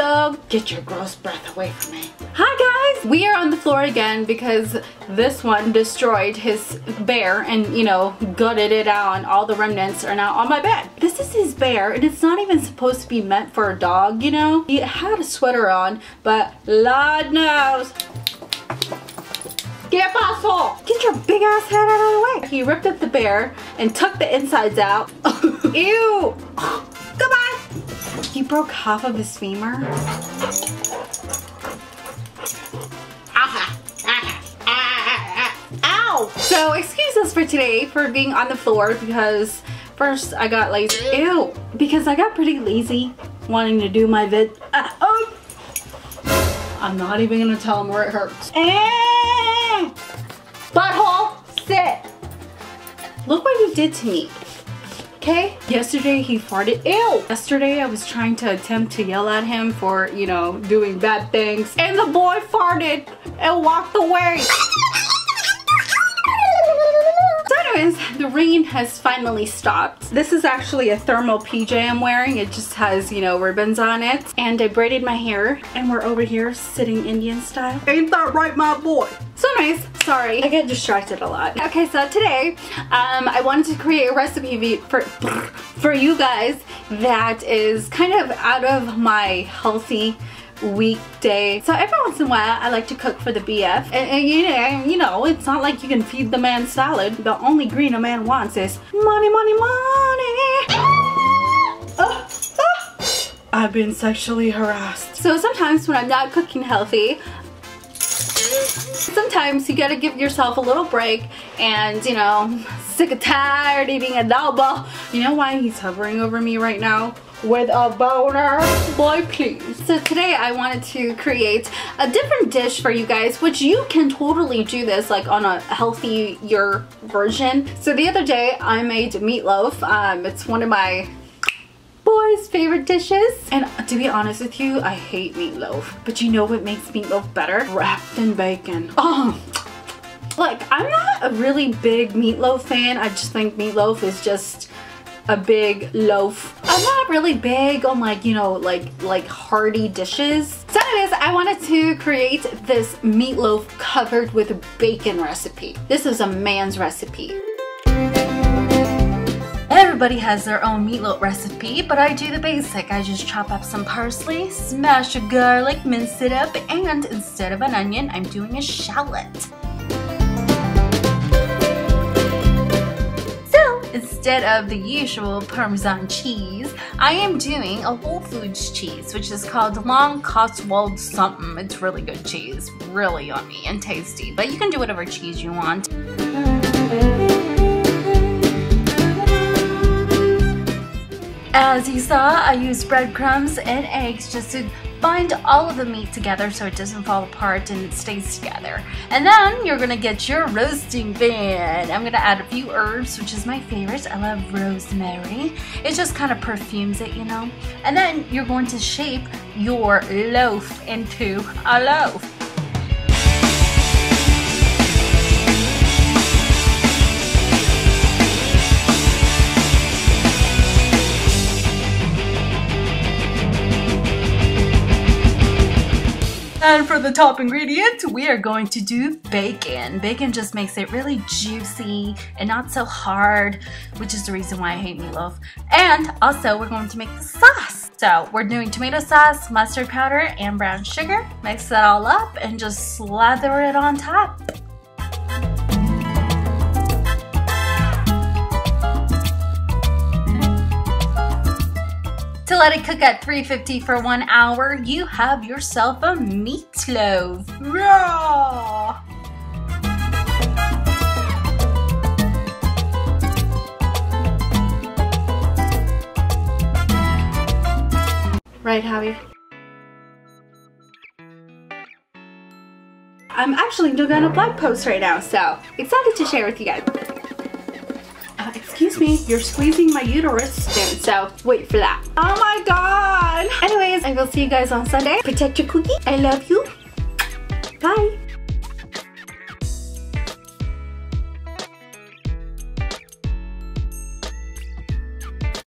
Get your gross breath away from me. Hi guys! We are on the floor again because this one destroyed his bear and, you know, gutted it out and all the remnants are now on my bed. This is his bear and it's not even supposed to be meant for a dog, you know? He had a sweater on, but Lord knows Get paso! Get your big ass head out of the way! He ripped up the bear and took the insides out. Ew! Broke half of his femur. Ow! So excuse us for today for being on the floor because first I got lazy. Ew! Because I got pretty lazy wanting to do my vid. Uh, oh! I'm not even gonna tell him where it hurts. Eh! Butthole, sit! Look what you did to me. Okay? Yesterday he farted. Ew! Yesterday I was trying to attempt to yell at him for, you know, doing bad things. And the boy farted and walked away. Rain has finally stopped. This is actually a thermal PJ I'm wearing. It just has, you know, ribbons on it. And I braided my hair and we're over here sitting Indian style. Ain't that right, my boy? So nice. Sorry, I get distracted a lot. Okay, so today um, I wanted to create a recipe for, for you guys that is kind of out of my healthy weekday. So every once in a while, I like to cook for the BF. And, and you, know, you know, it's not like you can feed the man salad. The only green a man wants is money, money, money. Oh, oh. I've been sexually harassed. So sometimes when I'm not cooking healthy, sometimes you gotta give yourself a little break and you know sick and tired eating adobo you know why he's hovering over me right now with a boner. Boy please. So today i wanted to create a different dish for you guys which you can totally do this like on a healthier version. So the other day i made meatloaf. Um, it's one of my boys favorite dishes. And to be honest with you i hate meatloaf but you know what makes meatloaf better? Wrapped in bacon. Oh like i'm not a really big meatloaf fan. I just think meatloaf is just a big loaf. I'm not really big on like, you know, like like hearty dishes. So anyways, I wanted to create this meatloaf covered with a bacon recipe. This is a man's recipe. Everybody has their own meatloaf recipe, but I do the basic. I just chop up some parsley, smash a garlic, mince it up, and instead of an onion, I'm doing a shallot. Instead of the usual Parmesan cheese, I am doing a Whole Foods cheese, which is called Long Cotswold something. It's really good cheese, really yummy and tasty, but you can do whatever cheese you want. As you saw, I used breadcrumbs and eggs just to bind all of the meat together so it doesn't fall apart and it stays together. And then you're gonna get your roasting pan. I'm gonna add a few herbs, which is my favorite. I love rosemary. It just kind of perfumes it, you know? And then you're going to shape your loaf into a loaf. And for the top ingredient, we are going to do bacon. Bacon just makes it really juicy and not so hard, which is the reason why I hate meatloaf. And also, we're going to make the sauce. So we're doing tomato sauce, mustard powder, and brown sugar. Mix that all up and just slather it on top. Let it cook at 350 for one hour, you have yourself a meatloaf. Raw! Right, Javi? I'm actually doing a blog post right now, so excited to share with you guys Uh, excuse me, you're squeezing my uterus in, so wait for that. Oh my god! Anyways, I will see you guys on Sunday. Protect your cookie. I love you. Bye.